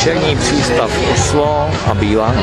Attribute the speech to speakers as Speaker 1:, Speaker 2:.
Speaker 1: Večerní přístav Oslo a Bíla.